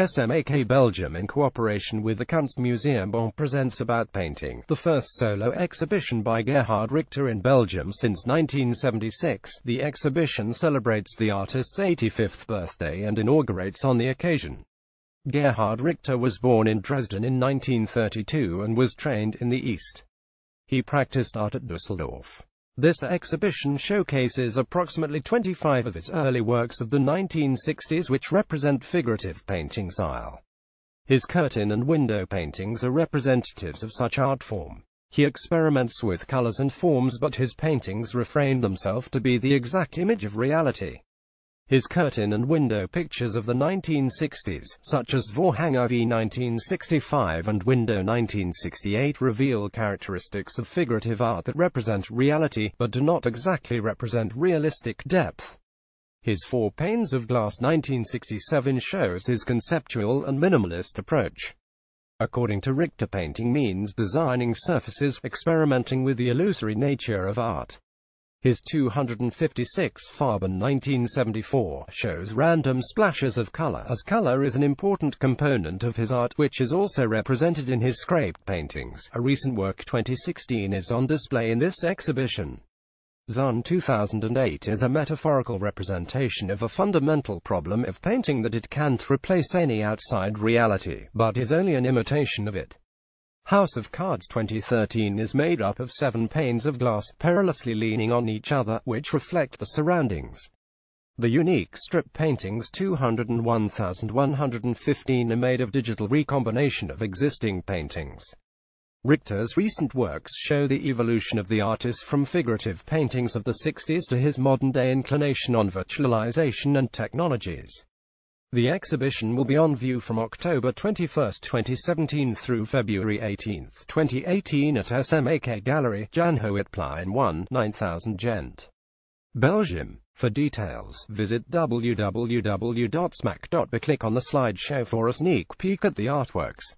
SMAK Belgium in cooperation with the Kunstmuseum Bonn presents About Painting, the first solo exhibition by Gerhard Richter in Belgium since 1976. The exhibition celebrates the artist's 85th birthday and inaugurates on the occasion. Gerhard Richter was born in Dresden in 1932 and was trained in the East. He practiced art at Dusseldorf. This exhibition showcases approximately 25 of his early works of the 1960s which represent figurative painting style. His curtain and window paintings are representatives of such art form. He experiments with colors and forms but his paintings refrain themselves to be the exact image of reality. His curtain and window pictures of the 1960s, such as Vorhang IV 1965 and Window 1968 reveal characteristics of figurative art that represent reality, but do not exactly represent realistic depth. His Four Panes of Glass 1967 shows his conceptual and minimalist approach. According to Richter painting means designing surfaces, experimenting with the illusory nature of art. His 256 Farben 1974 shows random splashes of color, as color is an important component of his art, which is also represented in his scraped paintings. A recent work 2016 is on display in this exhibition. Zun 2008 is a metaphorical representation of a fundamental problem of painting that it can't replace any outside reality, but is only an imitation of it. House of Cards 2013 is made up of seven panes of glass, perilously leaning on each other, which reflect the surroundings. The unique strip paintings 201,115 are made of digital recombination of existing paintings. Richter's recent works show the evolution of the artist from figurative paintings of the 60s to his modern-day inclination on virtualization and technologies. The exhibition will be on view from October 21, 2017 through February 18, 2018 at SMAK Gallery, Jan Hoetplein 1, 9000 Gent. Belgium. For details, visit www.smak.be. Click on the slideshow for a sneak peek at the artworks.